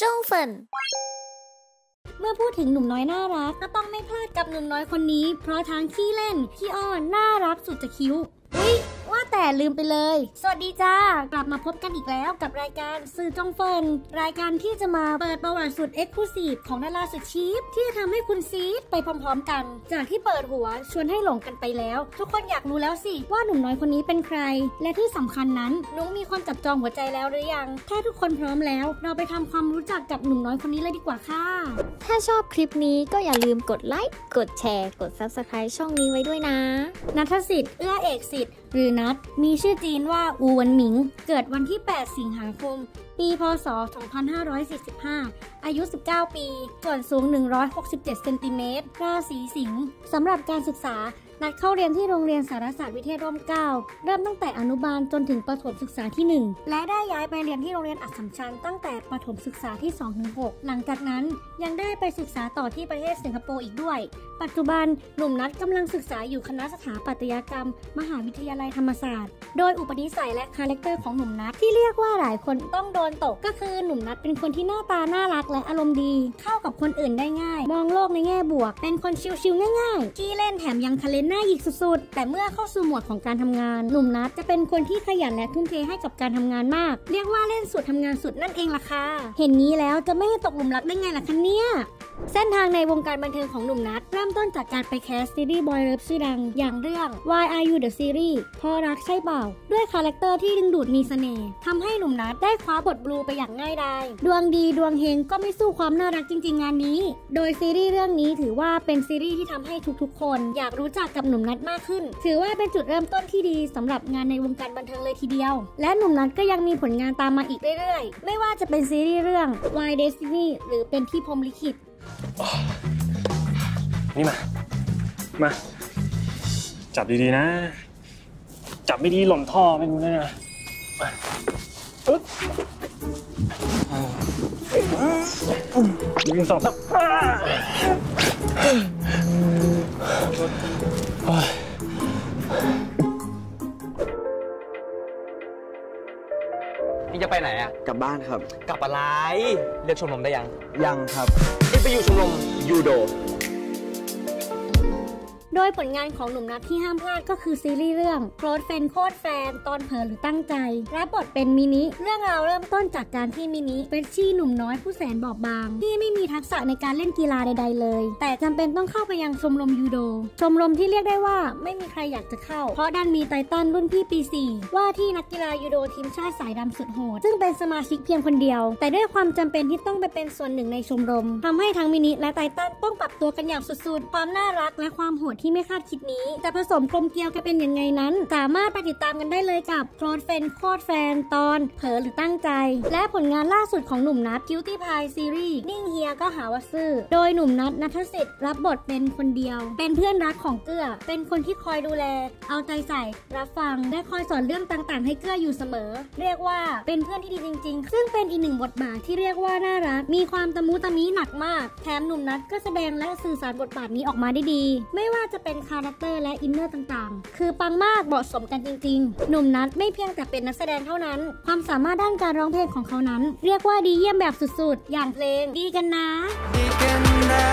จ้งเฟินเมื่อพูดถึงหนุ่มน้อยน่ารัก ก็ต้องไม่พลาดกับหนุ่มน้อยคนนี้ เพราะทั้งขี้เล่นขี้อ้อนน่ารักสุดจะ cute อุ้ย แต่ลืมไปเลย สวัสดีจ้า กลับมาพบกันอีกแล้วกับรายการสื่อจงเฟิน รายการที่จะมาเปิดประวัติสุด exclusive ของดาราสุดชีพที่จะทำให้คุณซีดไปพร้อมๆกัน จากที่เปิดหัวชวนให้หลงกันไปแล้ว ทุกคนอยากรู้แล้วสิว่าหนุ่มน้อยคนนี้เป็นใคร และที่สำคัญนั้นนุ้งมีคนจับจองหัวใจแล้วหรือยัง ถ้าทุกคนพร้อมแล้ว เราไปทำความรู้จักกับหนุ่มน้อยคนนี้เลยดีกว่าค่ะ ถ้าชอบคลิปนี้ก็อย่าลืมกดไลค์กดแชร์ กด Subscribe ช่องนี้ไว้ด้วยนะนัทสิทธิ์เอื้อเอกสิทธิ์ หรือนัดมีชื่อจีนว่าอูหวันหมิง เกิดวันที่ 8 สิงหาคม ปีพศ 2545 อายุ 19 ปี ส่วนสูง 167 เซนติเมตรราศีสิงห์สำหรับการศึกษา นัดเข้าเรียนที่โรงเรียนสารศาสตร์วิเทศร่มเก้าเริ่มตั้งแต่อนุบาลจนถึงประถมศึกษาที่ 1 และได้ย้ายไปเรียนที่โรงเรียนอัศมชัญตั้งแต่ประถมศึกษาที่2-6หลังจากนั้นยังได้ไปศึกษาต่อที่ประเทศสิงคโปร์อีกด้วย ปัจจุบันหนุ่มนัทกำลังศึกษาอยู่คณะสถาปัตยกรรม มหาวิทยาลัยธรรมศาสตร์ โดยอุปนิสัยและ character ของหนุ่มนัทที่เรียกว่าหลายคนต้องโดนตกก็คือหนุ่มนัทเป็นคนที่หน้าตาน่ารักและอารมณ์ดี เข้ากับคนอื่นได้ง่าย มองโลกในแง่บวก เป็นคน chill ๆง่ายๆขี้เล่นแถมยังทะเล้นน่าหยิกสุดๆ แต่เมื่อเข้าสู่หมวดของการทำงาน หนุ่มนัทจะเป็นคนที่ขยันและทุ่มเทให้กับการทำงานมาก เรียกว่าเล่นสุดทำงานสุดนั่นเองล่ะค่ะ เห็นนี้แล้วจะไม่ให้ตกหลุมรักได้ไงล่ะคะเนี่ยเส้นทางในวงการบันเทิงของหนุ่มนัทเริ่มต้นจากการไป cast ซีรีส์ boy love ชื่อดัง อย่างเรื่อง Why R U The Series เพราะรักใช่เปล่า ด้วย character ที่ดึงดูดมีเสน่ห์ทำให้หนุ่มนัทได้คว้าบทบลูไปอย่างง่ายดายดวงดีดวงเฮงก็ไม่สู้ความน่ารักจริง ๆ งานนี้ โดยซีรีส์เรื่องนี้ถือว่าเป็นซีรีส์ที่ทำให้ทุกๆ คน อยากรู้จักกับหนุ่มนัทมากขึ้น ถือว่าเป็นจุดเริ่มต้นที่ดีสำหรับงานในวงการบันเทิงเลยทีเดียว และหนุ่มนัดก็ยังมีผลงานตามมาอีกเรื่อยๆ ไม่ว่าจะเป็นซีรีส์เรื่อง Why Destiny หรือเป็นที่พรมลิขิตนี่มา มา จับดีๆนะ จับไม่ดีหล่นท่อไม่รู้นะนะอึ๊บยืนสองสับ นี่จะไปไหนอะกลับบ้านครับ กลับอะไรเรียกชมรมได้ยัง ยังครับ นี่ไปอยู่ชมรมยูโด โดยผลงานของหนุ่มนัทที่ห้ามพลาดก็คือซีรีส์เรื่องโครดเฟนโคตรแฟน ตอนเผลอหรือตั้งใจรับบทเป็นมินิ เรื่องราวเริ่มต้นจากการที่มินิเป็นชี่หนุ่มน้อยผู้แสนบอบบาง ที่ไม่มีทักษะในการเล่นกีฬาใด ๆ เลย แต่จำเป็นต้องเข้าไปยังชมรมยูโด ชมรมที่เรียกได้ว่าไม่มีใครอยากจะเข้า เพราะดันมีไททันรุ่นพี่ปี 4 ว่าที่นักกีฬายูโดทีมชาติสายดำสุดโหด ซึ่งเป็นสมาชิกเพียงคนเดียว แต่ด้วยความจำเป็นที่ต้องไปเป็นส่วนหนึ่งในชมรมทำให้ทั้งมินิและไททันต้องปรับตัวกันอย่างสุดๆ ความน่ารักและความโหดที่ไม่คาดคิดนี้จะผสมกลมเกลียวกันเป็นยังไงนั้น สามารถไปติดตามกันได้เลยกับโครดเฟนโคตรแฟนตอนเผลอหรือตั้งใจ และผลงานล่าสุดของหนุ่มนัทคิวตี้พายซีรีส์นิ่งเฮียก็หาว่าซื่อ โดยหนุ่มนัทนัทสิทธิ์รับบทเป็นคนเดียว เป็นเพื่อนรักของเกื้อ เป็นคนที่คอยดูแล เอาใจใส่ รับฟัง และคอยสอนเรื่องต่างๆ ให้เกื้ออยู่เสมอ เรียกว่าเป็นเพื่อนที่ดีจริง ๆ ซึ่งเป็นอีกหนึ่งบทบาทที่เรียกว่าน่ารัก มีความตะมุตะมิหนักมาก แถมหนุ่มนัทก็แสดงและสื่อสารบทบาทนี้ออกมาได้ดี ไม่ว่าจะเป็น character และ inner ต่างๆ คือปังมากเหมาะสมกันจริงๆ หนุ่มนัทไม่เพียงแต่เป็นนักแสดงเท่านั้น ความสามารถด้านการร้องเพลงของเขานั้น เรียกว่าดีเยี่ยมแบบสุดๆ อย่างเพลงดีกันนะดีกันนะ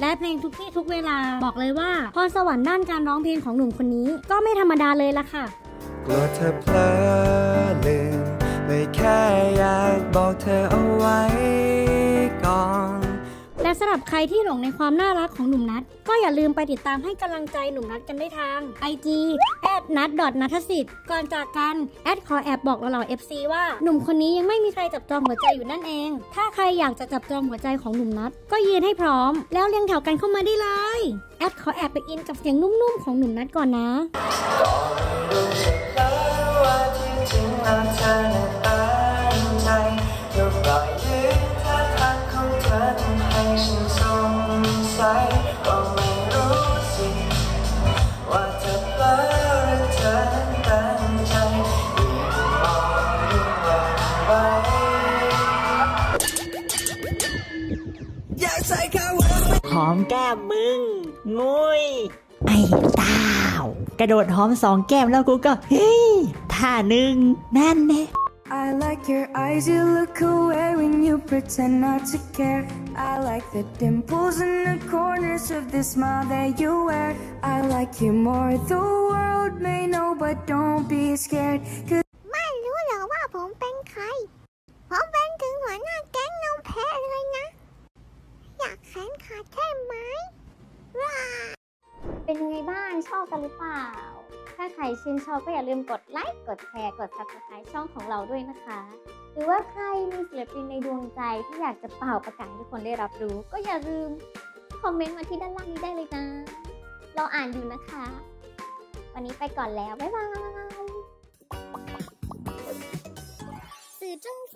และเพลงทุกที่ทุกเวลาบอกเลยว่าพรสวรรค์ด้านการร้องเพลงของหนุ่มคนนี้ก็ไม่ธรรมดาเลยละค่ะกลัวเธอเพลอลืมไม่แค่อยากบอกเธอเอาไว้ก่อนและ สำหรับใครที่หลงในความน่ารักของหนุ่มนัทก็อย่าลืมไปติดตามให้กำลังใจหนุ่มนัทกันได้ทาง IG แอดนัทดอทนัทสิทธิ์ก่อนจากกันแอดขอแอบบอกเราๆ FC ว่าหนุ่มคนนี้ยังไม่มีใครจับจองหัวใจอยู่นั่นเอง ถ้าใครอยากจะจับจองหัวใจของหนุ่มนัทก็ยืนให้พร้อม แล้วเรียงแถวกันเข้ามาได้เลยแอดขอแอบไปอินกับเสียงนุ่มๆของหนุ่มนัทก่อนนะ อมแก้มมึง งุยไอ้เต้ากระโดดหอมสองแก้มแล้วกูก็เฮ้ยท่าหนึ่งนั่นแน่ I like your eyes, you look away when you pretend not to care. I like the dimples in the corners of the smile that you wear. I like you more, the world may know, but don't be scared. Cause ไม่รู้เหรอว่าผมเป็นใคร ผมเป็นถึงหัวหน้าแก๊งนมแพะเลยนะ อยากแขนขาดใช่ไหมว้า เป็นยังไงบ้าง ช อบกันหรือเปล่า ถ้าใครชื่นชอบก็อย่าลืมกดไลค์ กดแชร์ กด subscribe ช่องของเราด้วยนะคะ หรือว่าใครมีศิลปินในดวงใจที่อยากจะเป่าประกาศให้ทุกคนได้รับรู้ ก็อย่าลืมคอมเมนต์มาที่ด้านล่างนี้ได้เลยนะ เราอ่านอยู่นะคะ วันนี้ไปก่อนแล้ว บ๊ายบายสื่อ中粉